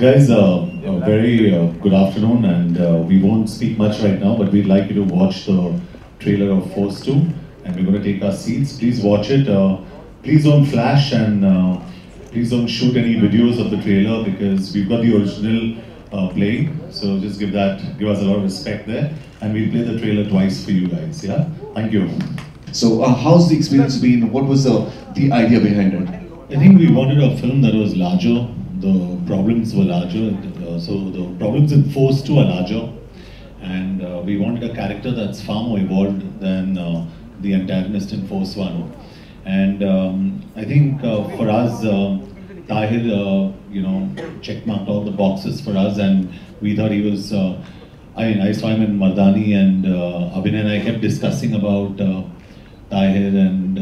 Guys, uh, a very uh, good afternoon, and uh, we won't speak much right now, but we'd like you to watch the trailer of Force 2, and we're going to take our seats. Please watch it. Uh, please don't flash and uh, please don't shoot any videos of the trailer because we've got the original uh, playing. So just give that, give us a lot of respect there, and we'll play the trailer twice for you guys. Yeah, thank you. So, uh, how's the experience been? What was the, the idea behind it? I think we wanted a film that was larger. The problems were larger. Uh, so the problems in Force 2 are larger. And uh, we wanted a character that's far more evolved than uh, the antagonist in Force 1. And um, I think for us, Tahir, uh, you know, checkmarked all the boxes for us. And we thought he was, uh, I mean, I saw him in Mardani and uh, and I kept discussing about uh, Tahir and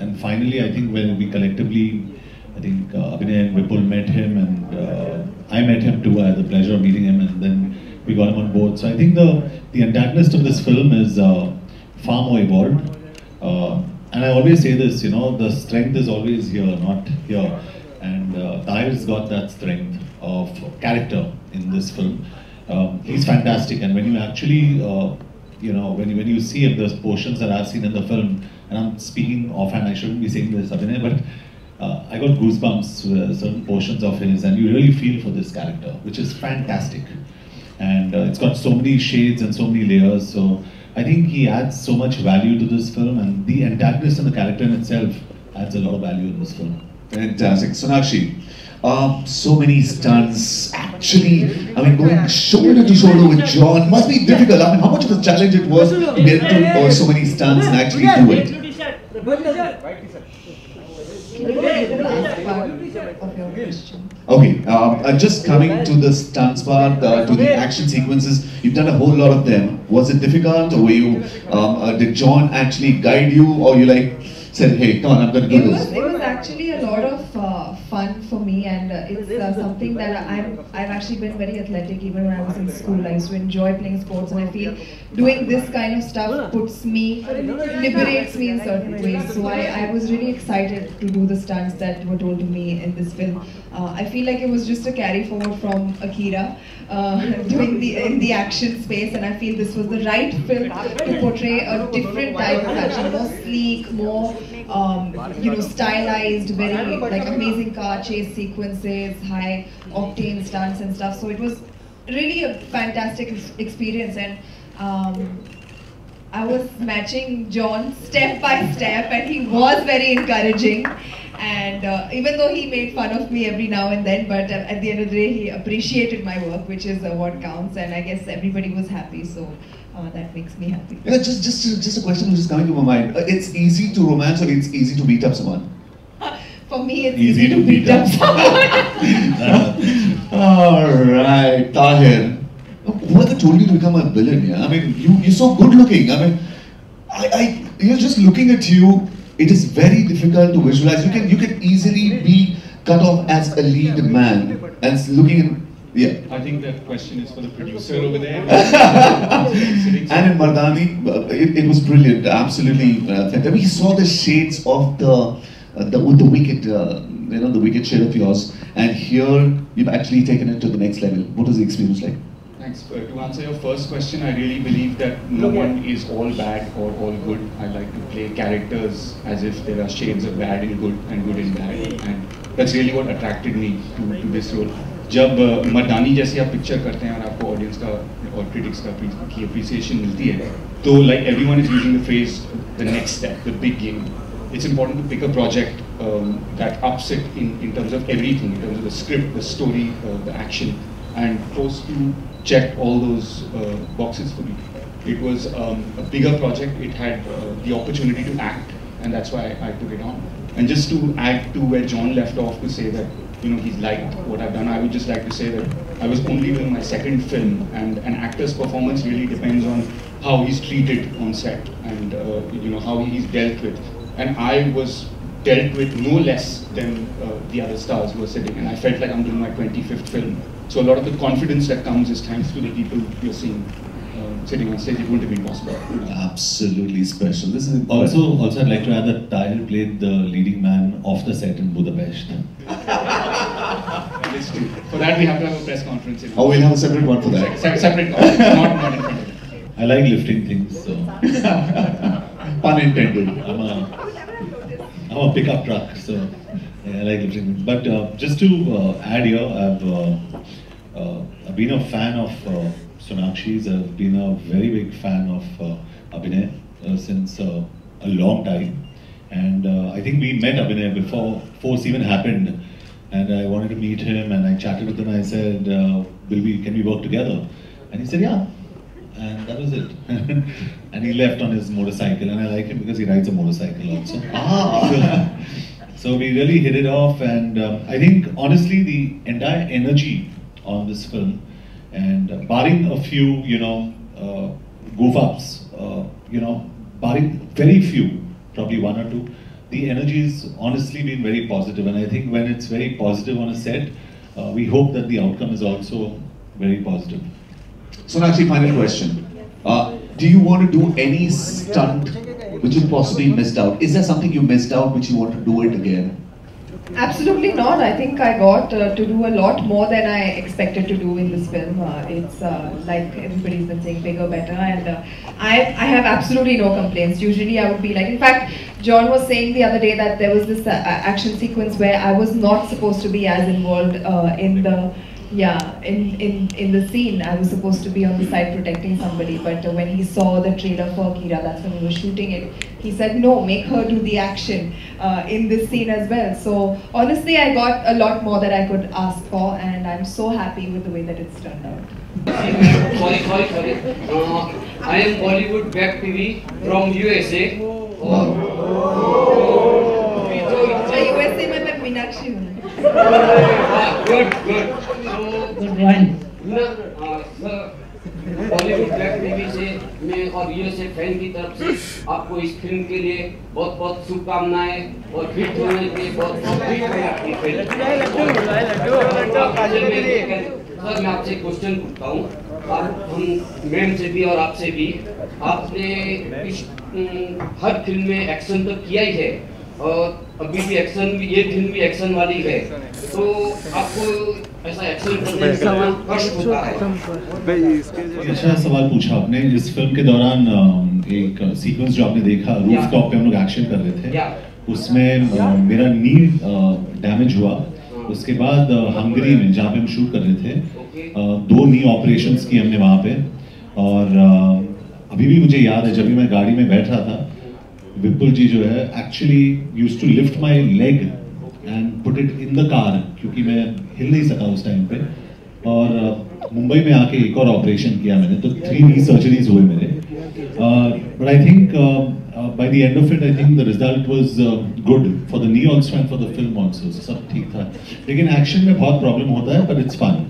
and finally I think when we collectively I think uh, Abhinay and Vipul met him and uh, I met him too. I had the pleasure of meeting him and then we got him on board. So I think the the antagonist of this film is uh, far more evolved. Uh, and I always say this, you know, the strength is always here, not here. And uh, Tahir's got that strength of character in this film. Um, he's fantastic, and when you actually uh, you know, when you, when you see if there's portions that I've seen in the film, and I'm speaking offhand, I shouldn't be saying this, Abhinay, but uh, I got goosebumps with certain portions of his, and you really feel for this character, which is fantastic. And uh, it's got so many shades and so many layers, so I think he adds so much value to this film, and the antagonist and the character in itself adds a lot of value in this film. Fantastic. Sonakshi, uh, so many stunts. Actually, I mean, going shoulder to shoulder with John must be difficult. I mean, how much of a challenge it was to get to uh, so many stunts and actually do it. Okay, um, uh, just coming to the stunts part, uh, to the action sequences, you've done a whole lot of them. Was it difficult, or were you? Um, uh, did John actually guide you, or you like said, "Hey, come on, I'm going to do this"? Actually a lot of uh, fun for me, and uh, it's uh, something that I'm. I've actually been very athletic even when I was in school. I used to enjoy playing sports, and I feel doing this kind of stuff puts me, liberates me in certain ways. So I, I was really excited to do the stunts that were told to me in this film. Uh, I feel like it was just a carry forward from Akira, uh, doing the in the action space, and I feel this was the right film to portray a different type of action, more sleek, more um, you know stylized, very like amazing car chase sequences, high octane stunts and stuff. So it was really a fantastic experience, and um, I was matching John step by step, and he was very encouraging. And uh, even though he made fun of me every now and then, but uh, at the end of the day, he appreciated my work, which is uh, what counts. And I guess everybody was happy, so uh, that makes me happy. Know, just, just, just a question which is coming to my mind. Uh, It's easy to romance or it's easy to beat up someone? For me, it's Easy easy, to to beat beat up up. someone. Alright, Tahir. Whoever told you to become a villain, yeah? I mean, you, you're so good looking. I mean, I, I, you know, just looking at you, it is very difficult to visualize. You can, you can easily be cut off as a lead man and looking in, yeah. I think that question is for the producer over there. and in Mardani, uh, it, it was brilliant, absolutely uh, fantastic. We saw the shades of the, uh, the with the wicked, uh, you know, the wicked shade of yours, and here you've actually taken it to the next level. What was the experience like? Thanks. Uh, to answer your first question, I really believe that no one is all bad or all good. I like to play characters as if there are shades of bad in good and good in bad, and that's really what attracted me to, to this role. जब मडानी जैसे आप picture करते हैं और आपको audience का और critics का की अप्रिसिएशन मिलती है तो like everyone is using the phase the next step the big game it's important to pick a project that ups in in terms of everything in terms of the script the story the action and Force to check all those boxes for me it was a bigger project it had the opportunity to act and that's why I took it on and just to add to where John left off to say that you know he's liked what I've done, I would just like to say that I was only doing my second film, and an actor's performance really depends on how he's treated on set and uh, you know how he's dealt with. And I was dealt with no less than uh, the other stars who were sitting, and I felt like I'm doing my 25th film. So a lot of the confidence that comes is thanks to the people you're seeing um, sitting on stage. It wouldn't have been possible. Absolutely special. This is Also, also I'd like to add that Tahir played the leading man off the set in Budapest. True. For that, we have to have a press conference. Know. Oh, we'll have a separate one for that. Se- separate, not, not in front of. I like lifting things, so Pun intended. I'm a, I'm a pickup truck, so yeah, I like lifting things. But uh, just to uh, add here, I've, uh, uh, I've been a fan of uh, Sonakshi's. I've been a very big fan of uh, Abhinay uh, since uh, a long time. And uh, I think we met Abhinay before Force even happened. And I wanted to meet him, and I chatted with him. I said, uh, "Will we? Can we work together?" And he said, "Yeah." and that was it. and he left on his motorcycle, and I like him because he rides a motorcycle also. Ah. so we really hit it off, and um, I think honestly, the entire energy on this film, and uh, barring a few, you know, uh, goof ups, uh, you know, barring very few, probably one or two, the energy has honestly been very positive, and I think when it's very positive on a set, uh, we hope that the outcome is also very positive. So Sonakshi, final question. Uh, do you want to do any stunt which you possibly missed out? Is there something you missed out which you want to do it again? Absolutely not. I think I got uh, to do a lot more than I expected to do in this film. Uh, it's uh, like everybody's been saying, bigger, better, and uh, I I have absolutely no complaints. Usually, I would be like, in fact, John was saying the other day that there was this uh, action sequence where I was not supposed to be as involved uh, in the yeah, in, in, in the scene, I was supposed to be on the side protecting somebody, but uh, when he saw the trailer for Akira, that's when we were shooting it, he said, no, make her do the action uh, in this scene as well. So honestly, I got a lot more that I could ask for, and I'm so happy with the way that it's turned out. sorry, sorry, sorry. Uh, I am Bollywood Back TV from USA. Oh. Oh. Oh. USA, I'm Meenakshi. Good, good. Bollywood web TV से मैं और USA fan की तरफ़ से आपको इस film के लिए बहुत बहुत शुभकामनाएँ और हिट होने के लिए। बहुत बहुत सर मैं आपसे क्वेश्चन पूछता हूँ। आप हम मैम से भी और आपसे भी आपने इस हर फ़िल्म में एक्शन तो किया ही है। और अभी भी एक्शन भी ये फ़िल्म भी एक्शन वाली है। तो आपको ऐसा एक्शन करने में कष्ट होता है। अच्छा सवाल पूछा आपने इस फ़िल्म के दौरान एक सीक्वेंस जो आपने देखा रूफ टॉप पे हम लोग एक्शन कर रहे थे उसमें मेरा नी डैमेज हुआ। उसके बाद हंगरी में जहाँ पे हम शूट कर रहे थे दो नी ऑपरेशंस की हमने वहाँ पे। और अभी भी मुझे याद है जब भी मैं गाड़ी में बैठ रहा था विपुल जी जो है actually use to lift my leg and put it in the car क्योंकि मैं हिल नहीं सका उस टाइम पे और मुंबई में आके एक और ऑपरेशन किया मैंने तो थ्री नी सर्जरीज हुए मेरे but I think by the end of it I think the result was good for the knee also and for the film also सब ठीक था लेकिन एक्शन में बहुत प्रॉब्लम होता है but it's fun.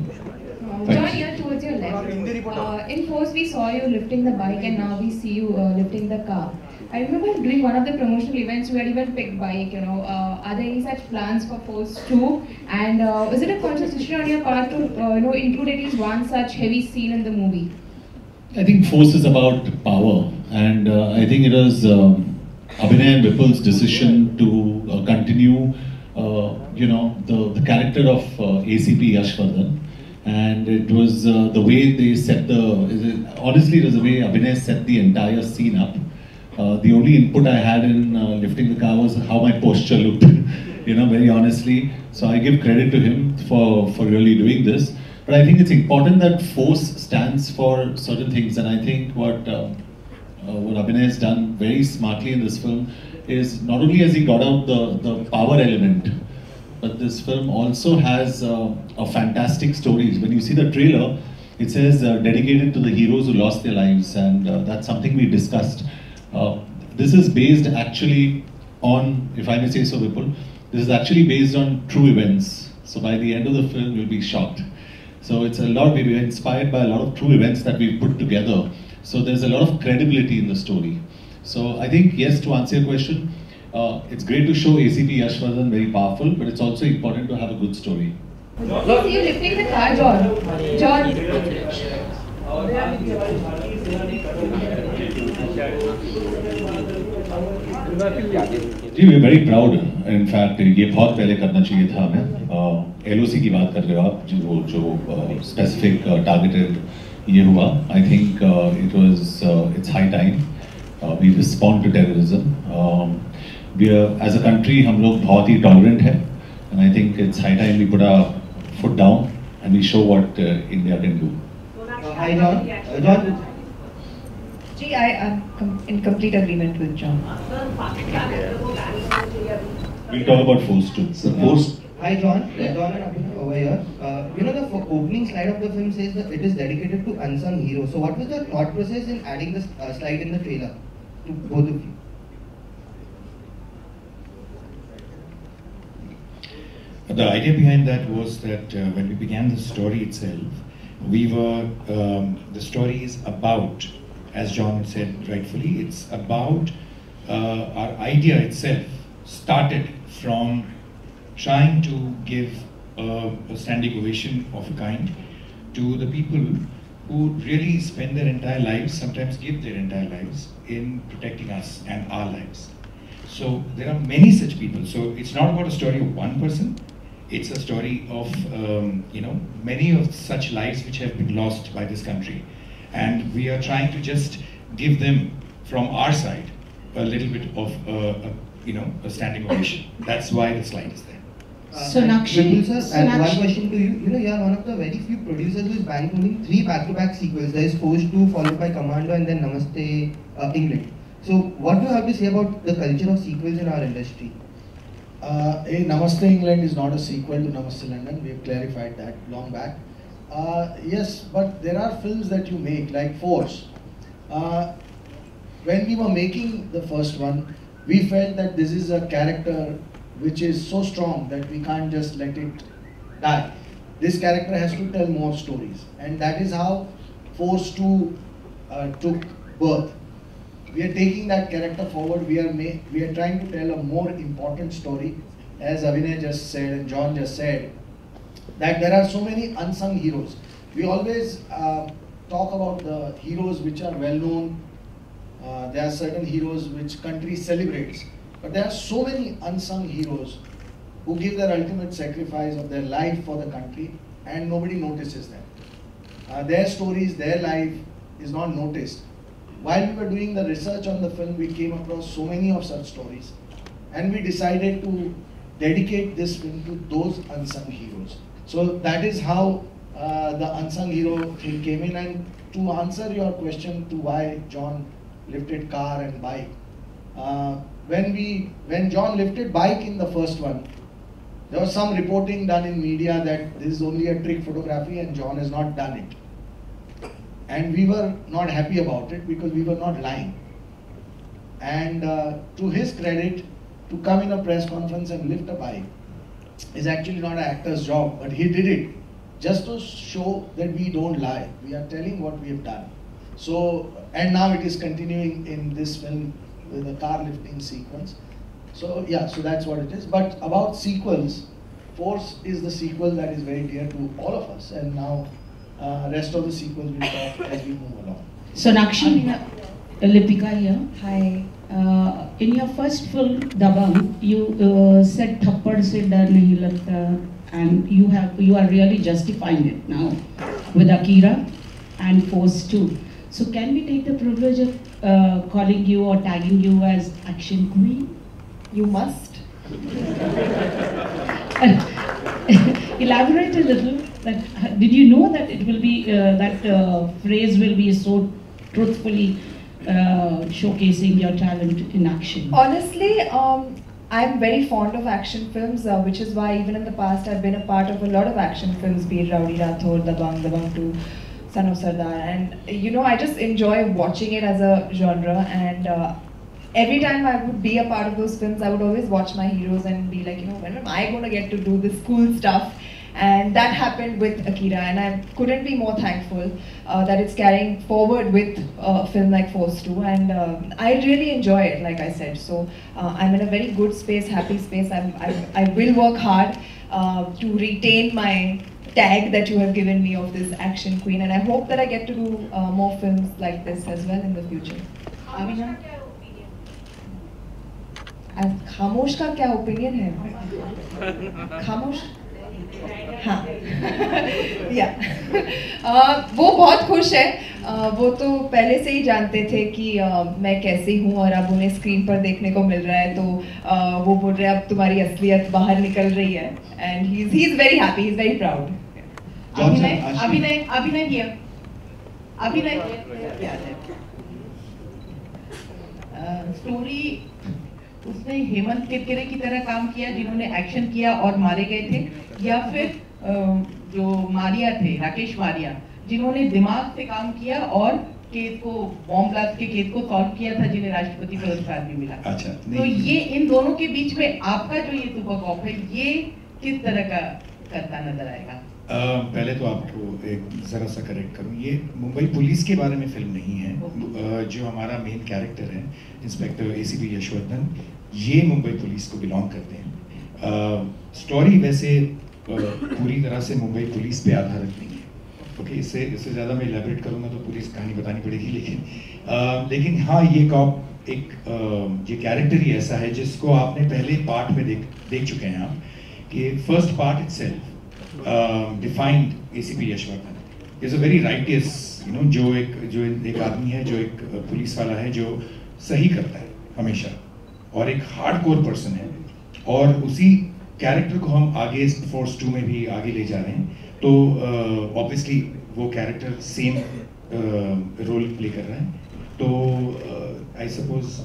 Uh, in Force, we saw you lifting the bike, and now we see you uh, lifting the car. I remember doing one of the promotional events. You had even picked bike. You know, uh, are there any such plans for Force Two? And uh, is it a conscious decision on your part to uh, you know include at least one such heavy scene in the movie? I think Force is about power, and uh, I think it was um, Abhinay and Vipul's decision to uh, continue, uh, you know, the, the character of ACP Yashvardhan, and it was uh, the way they set the. Honestly, it was the way Abhinay set the entire scene up. Uh, the only input I had in uh, lifting the car was how my posture looked, you know, very honestly. So I give credit to him for, for really doing this. But I think it's important that force stands for certain things, and I think what uh, uh, what Abhinay has done very smartly in this film is not only has he got out the, the power element, but this film also has uh, a fantastic stories. When you see the trailer, it says uh, dedicated to the heroes who lost their lives, and that's something we discussed. Uh, this is based actually on, if I may say so, Vipul, this is actually based on true events. So by the end of the film, you'll be shocked. So it's a lot, we were inspired by a lot of true events that we've put together. So there's a lot of credibility in the story. So I think, yes, to answer your question, uh, it's great to show ACP Yashvardhan very powerful, but it's also important to have a good story. We see you lifting the car, John. John. Ji we very proud in fact ये बहुत पहले करना चाहिए था हमें। L की बात कर रहे हो आप, जो जो स्पेसिफिक टारगेटेड ये हुआ। I think it was it's high time we respond to terrorism as a country हम लोग बहुत ही टॉलरेंट है and I think it's high time we put foot down and we show what India can do Hi John. John, Gee, I am com- in complete agreement with John. We'll talk about Force too. So Force, hi John. Uh, John and Abhinay over here. Uh, you know the f- opening slide of the film says that it is dedicated to unsung heroes. So what was the thought process in adding this uh, slide in the trailer to both of you? The idea behind that was that uh, when we began the story itself, we were, um, the story is about, as John said rightfully, it's about uh, our idea itself started from trying to give a, a standing ovation of a kind to the people who really spend their entire lives, sometimes give their entire lives in protecting us and our lives. So there are many such people. So it's not about a story of one person. It's a story of um, you know many of such lives which have been lost by this country, and we are trying to just give them from our side a little bit of uh, a, you know a standing ovation. That's why the slide is there. Uh, Sonakshi, and sir, and one question to you. You know, you are one of the very few producers who is bankrolling three back-to-back sequels. There is Force 2 followed by Commando and then Namaste uh, England. So what do you have to say about the culture of sequels in our industry? Uh, eh, Namaste England is not a sequel to Namaste London. We have clarified that long back. Uh, yes, but there are films that you make, like Force. Uh, when we were making the first one, we felt that this is a character which is so strong that we can't just let it die. This character has to tell more stories, and that is how Force 2 uh, took birth we are taking that character forward. We are we are trying to tell a more important story, as Abhinay just said and John just said, that there are so many unsung heroes. We always uh, talk about the heroes which are well known. Uh, there are certain heroes which country celebrates, but there are so many unsung heroes who give their ultimate sacrifice of their life for the country, and nobody notices them. Uh, their stories, their life is not noticed while we were doing the research on the film, we came across so many of such stories. And we decided to dedicate this film to those unsung heroes. So that is how uh, the unsung hero thing came in. And to answer your question to why John lifted car and bike, uh, when we when John lifted bike in the first one, there was some reporting done in media that this is only a trick photography and John has not done it. And we were not happy about it because we were not lying. And uh, to his credit, to come in a press conference and lift a bike is actually not an actor's job, but he did it just to show that we don't lie. We are telling what we have done. So, and now it is continuing in this film with a car lifting sequence. So, yeah, so that's what it is. But about sequels, Force is the sequel that is very dear to all of us, and now uh, rest of the sequels will talk as we move along. Sonakshi, uh, Lipika here. Hi. Uh, in your first film, Dabangg, you uh, said Thappad se dar nahi lagta, and you have you are really justifying it now with Akira and Force 2. So can we take the privilege of uh, calling you or tagging you as action queen? You must. Elaborate a little. That uh, did you know that it will be uh, that uh, phrase will be so truthfully uh, showcasing your talent in action? Honestly, um, I'm very fond of action films, uh, which is why even in the past I've been a part of a lot of action films, be it Rowdy Rathod, Dabangg, Dabangg 2, Son of Sardaar, and you know I just enjoy watching it as a genre. And uh, every time I would be a part of those films, I would always watch my heroes and be like, you know, when am I going to get to do this cool stuff? And that happened with Akira, and I couldn't be more thankful uh, that it's carrying forward with uh, a film like Force 2. And um I really enjoy it, like I said. So uh, I'm in a very good space, happy space. I'm, I, I will work hard uh, to retain my tag that you have given me of this action queen, and I hope that I get to do uh, more films like this as well in the future. Amina? as खामोश का क्या opinion है खामोश हाँ। या। वो बहुत खुश है। uh, वो तो पहले से ही जानते थे कि uh, मैं कैसी हूँ और अब उन्हें स्क्रीन पर देखने को मिल रहा है। तो uh, वो बोल रहे हैं अब तुम्हारी असलियत बाहर निकल रही है। And he is he is very happy he is very proud अभिनय अभिनय अभिनय किया। अभिनय स्टोरी उसने हेमंत किरकिरे की तरह काम किया जिन्होंने एक्शन किया और मारे गए थे या फिर जो मारिया थे राकेश मारिया जिन्होंने दिमाग से काम किया और केस को बॉम्ब ब्लास्ट के केस को सॉल्व किया था जिन्हें राष्ट्रपति पुरस्कार भी मिला। अच्छा तो ये इन दोनों के बीच में आपका जो ये सुपर कॉप है ये किस तरह का करता नज़र आएगा? पहले तो आपको एक ज़रा सा करेक्ट करूँ। ये मुंबई पुलिस के बारे में फ़िल्म नहीं है। जो हमारा मेन कैरेक्टर है इंस्पेक्टर एसीपी यशवर्धन ये मुंबई पुलिस को बिलोंग करते हैं। स्टोरी वैसे पूरी तरह से मुंबई पुलिस पे आधारित नहीं है। ओके इससे इससे ज़्यादा मैं इलेबरेट करूँगा तो पूरी कहानी बतानी पड़ेगी लेकिन अ, लेकिन हाँ ये कॉप एक अ, ये कैरेक्टर ही ऐसा है जिसको आपने पहले पार्ट में देख देख चुके हैं आप कि first part it defined ACP Yashvardhan is a very righteous you know जो एक जो एक आदमी है जो एक uh, पुलिस वाला है जो सही करता है हमेशा। और एक हार्ड कोर पर्सन है। और उसी कैरेक्टर को हम आगे फोर्स टू में भी आगे ले जा रहे हैं। तो ऑब्वियसली uh, वो कैरेक्टर सेम रोल प्ले कर रहा है। तो I suppose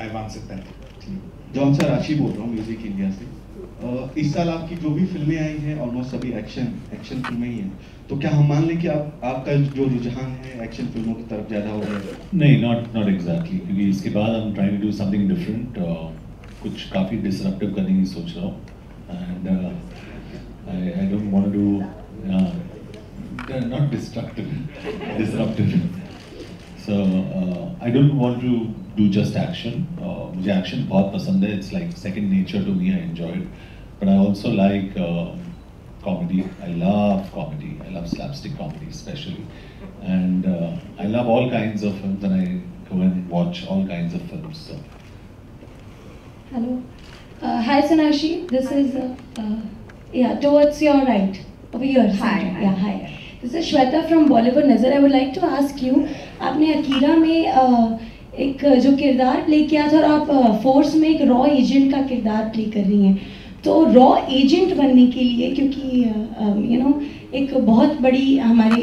I answer that John sir राशि बोल रहा हूँ म्यूज़िक इंडिया से। इस साल आपकी जो भी फ़िल्में आई हैं ऑलमोस्ट सभी एक्शन एक्शन फ़िल्में ही हैं। तो क्या हम मान लें कि आप, आपका जो रुझान है एक्शन फ़िल्मों की तरफ़ ज़्यादा हो गया है? नहीं नॉट नॉट एग्जैक्टली क्योंकि इसके बाद हम trying to do something different कुछ काफ़ी डिसरप्टिव करने की सोच रहा हूँ। And I I don't want to not destructive disruptive so I don't want to do just action मुझे एक्शन बहुत पसंद है it's like second nature to me I enjoy but I also like comedy. I love comedy. I love slapstick comedy especially. And uh, I love all kinds of films and I go and watch all kinds of films. So. Hello. Uh, hi, Sanashi. This is, uh, uh, yeah, towards your right. Over here. Hi, hi. Yeah, hi. This is Shweta from Bollywood Nazar. I would like to ask you, आपने अकीरा में uh, एक जो किरदार play किया था और आप force में एक रॉ एजेंट का किरदार प्ले कर रही हैं। तो रॉ एजेंट बनने के लिए, क्योंकि यू नो एक बहुत बड़ी हमारी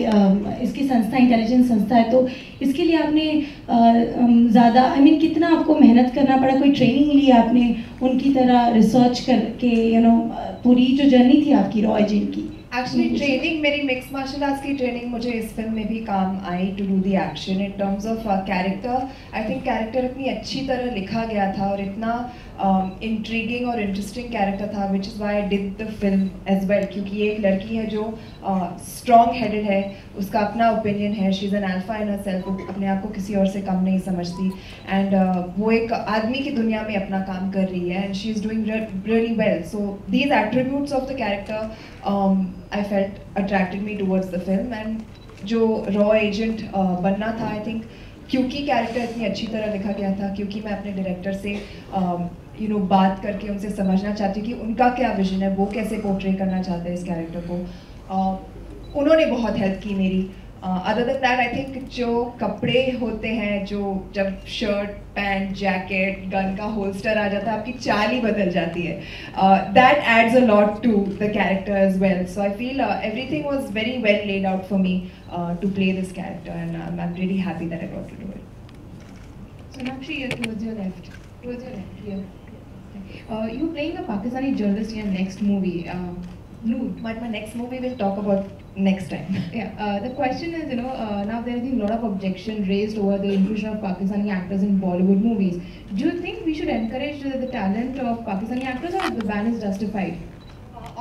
इसकी संस्था इंटेलिजेंस संस्था है तो इसके लिए आपने ज़्यादा आई मीन कितना आपको मेहनत करना पड़ा? कोई ट्रेनिंग ली आपने उनकी तरह रिसर्च करके यू नो पूरी जो जर्नी थी आपकी रॉ एजेंट की? एक्चुअली ट्रेनिंग मेरी मिक्स मार्शल आर्ट्स की ट्रेनिंग मुझे इस फ़िल्म में भी काम आई to do the action in terms of character I think character इतनी अच्छी तरह लिखा गया था और इतना um, intriguing or interesting character tha which is why I did the film as well क्योंकि ये एक लड़की है जो uh, strong headed है उसका अपना opinion है is an alpha in herself वो अपने आप को किसी और से कम नहीं समझती and uh, वो एक आदमी की दुनिया में अपना काम कर रही है and she is doing really well so these attributes of the character um, I felt attracted me towards the film and जो रॉ एजेंट uh, बनना था आई थिंक क्योंकि कैरेक्टर इतनी अच्छी तरह लिखा गया था क्योंकि मैं अपने डायरेक्टर से um, यू नो बात करके उनसे समझना चाहती हूँ कि उनका क्या विजन है वो कैसे पोर्ट्रे करना चाहते हैं इस कैरेक्टर को। उन्होंने बहुत हेल्प की मेरी। Other than that I think जो कपड़े होते हैं जो जब शर्ट पैंट जैकेट गन का होल्स्टर आ जाता है आपकी चाल ही बदल जाती है। That adds a lot to the character as well so I feel everything was very well laid out for me to play this character and I am really happy that I got to do it left. Towards your left, here. Uh, you're playing a Pakistani journalist in your next movie, uh. But my next movie we'll talk about next time. Yeah, uh, the question is, you know, uh, now there has been a lot of objection raised over the inclusion of Pakistani actors in Bollywood movies. Do you think we should encourage the, the talent of Pakistani actors or the ban is justified?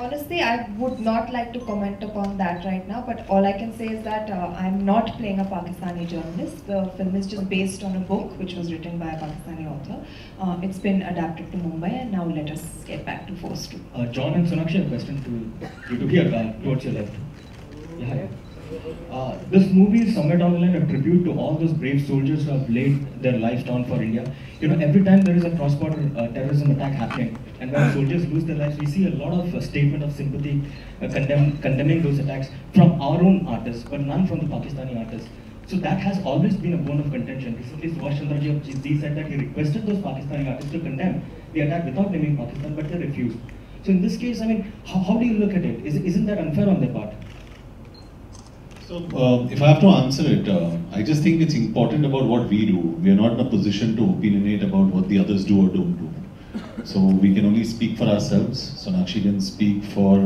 Honestly, I would not like to comment upon that right now, but all I can say is that uh, I'm not playing a Pakistani journalist. The film is just based on a book which was written by a Pakistani author. Uh, it's been adapted to Mumbai, and now let us get back to Force 2. Uh, John and Sonakshi, a question to you to here, uh, towards your left. Yeah. Uh, this movie is somewhere down the line a tribute to all those brave soldiers who have laid their lives down for India. you know, every time there is a cross-border uh, terrorism attack happening, and when soldiers lose their lives, we see a lot of uh, statement of sympathy, uh, condemn, condemning those attacks from our own artists, but none from the Pakistani artists. So that has always been a bone of contention. Recently, Subhash Ji of GZ said that he requested those Pakistani artists to condemn the attack without naming Pakistan, but they refused. So in this case, I mean, how, how do you look at it? Is, isn't that unfair on their part? So, uh, if I have to answer it, uh, I just think it's important about what we do. We are not in a position to opinionate about what the others do or don't do. So, we can only speak for ourselves. Sonakshi can speak for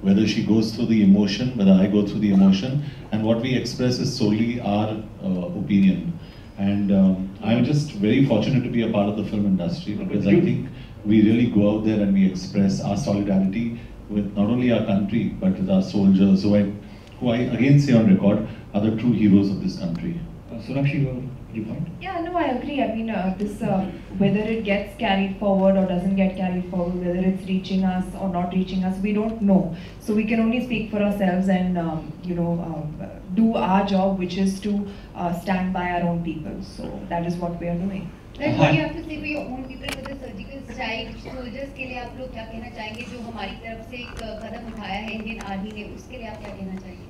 whether she goes through the emotion, whether I go through the emotion, and what we express is solely our uh, opinion. And um, I'm just very fortunate to be a part of the film industry because I think we really go out there and we express our solidarity with not only our country but with our soldiers I, who I again say on record are the true heroes of this country. Uh, Sonakshi, your, your point? Yeah, no, I agree. I mean, uh, this uh, whether it gets carried forward or doesn't get carried forward, whether it's reaching us or not reaching us, we don't know. So we can only speak for ourselves and um, you know uh, do our job, which is to uh, stand by our own people. So that is what we are doing. But you have to say for your own people For the surgical strike. Soldiers के लिए you लोग क्या कहना चाहेंगे जो हमारी तरफ से एक कदम उठाया है इंडियन आर्मी ने उसके लिए आप क्या कहना चाहेंगे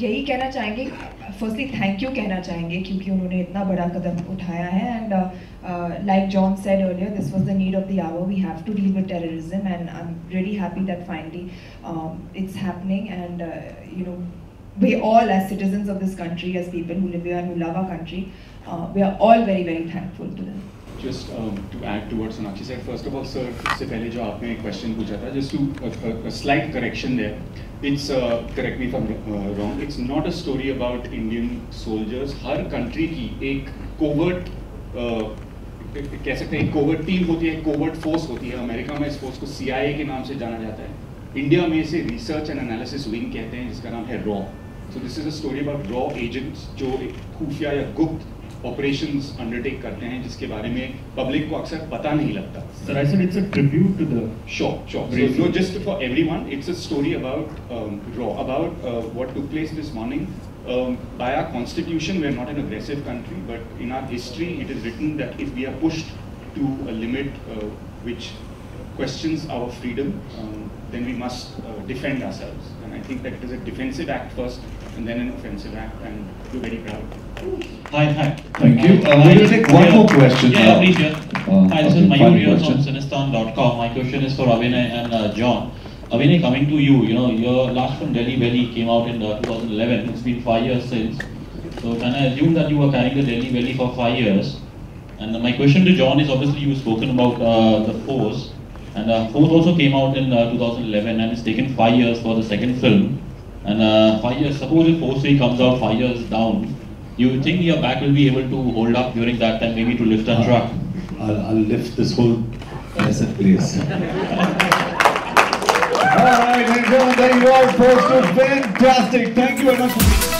यही कहना चाहेंगे फर्स्टली थैंक यू कहना चाहेंगे क्योंकि उन्होंने इतना बड़ा कदम उठाया है and like John said earlier this was the need of the hour we have to deal with terrorism and I am really happy that finally it's happening and you know we all as citizens of this country as people who live here and who love our country uh, we are all very very thankful just um, to add to what Sonakshi said, first of all, sir, इससे पहले जो आपने एक question पूछा था, just to a, a, a slight correction there. It's uh, correct me if I'm uh, wrong. It's not a story about Indian soldiers. Her country की एक covert uh, कह सकते हैं कोवर्ट टीम होती है कोवर्ट फोर्स होती है America में इस फोर्स को CIA के नाम से जाना जाता है इंडिया में इसे रिसर्च एंड एनालिसिस विंग कहते हैं जिसका नाम है raw so this is a story about raw agents जो एक खुफिया या गुप्त ऑपरेशंस अंडरटेक करते हैं जिसके बारे में पब्लिक को अक्सर पता नहीं लगता tribute to the Sure, sure. So, Brave no, folks. just for everyone, it's a story about um, Raw, about uh, what took place this morning. Um, by our constitution, we're not an aggressive country, but in our history, it is written that if we are pushed to a limit uh, which questions our freedom, um, then we must uh, defend ourselves. And I think that it is a defensive act first, and then an offensive act, and we're very proud. Hi, hi. Thank you. Uh, Hi. we'll take one more question. Yeah, please, yeah. uh, Hi, this okay, is Mayur final here question. from Cinestaan.com. My question is for Abhinay and uh, John. Abhinay, coming to you, you know, your last film, Delhi Belly, came out in uh, 2011. It's been five years since. So can I assume that you were carrying the Delhi Belly for five years? And uh, my question to John is obviously you've spoken about uh, the Force. And uh, Force also came out in uh, 2011 and it's taken five years for the second film. And uh, five years, suppose if Force 3 comes out five years down, you think your back will be able to hold up during that time, maybe to lift a truck? I'll, I'll lift this whole blessed place. All right, ladies and there you are, folks. Fantastic. Thank you very much.